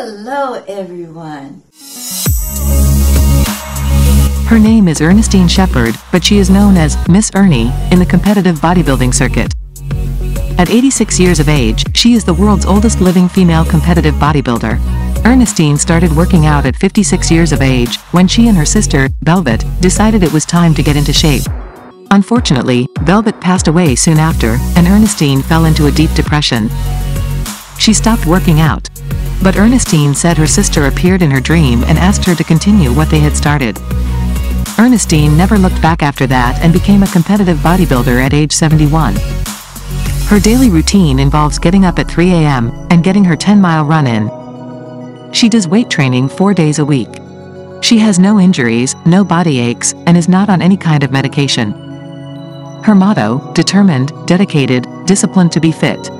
Hello, everyone. Her name is Ernestine Shepherd, but she is known as Miss Ernie in the competitive bodybuilding circuit. At 86 years of age, she is the world's oldest living female competitive bodybuilder. Ernestine started working out at 56 years of age, when she and her sister, Velvet, decided it was time to get into shape. Unfortunately, Velvet passed away soon after, and Ernestine fell into a deep depression. She stopped working out. But Ernestine said her sister appeared in her dream and asked her to continue what they had started. Ernestine never looked back after that and became a competitive bodybuilder at age 71. Her daily routine involves getting up at 3 a.m. and getting her 10-mile run in. She does weight training four days a week. She has no injuries, no body aches, and is not on any kind of medication. Her motto, determined, dedicated, disciplined to be fit.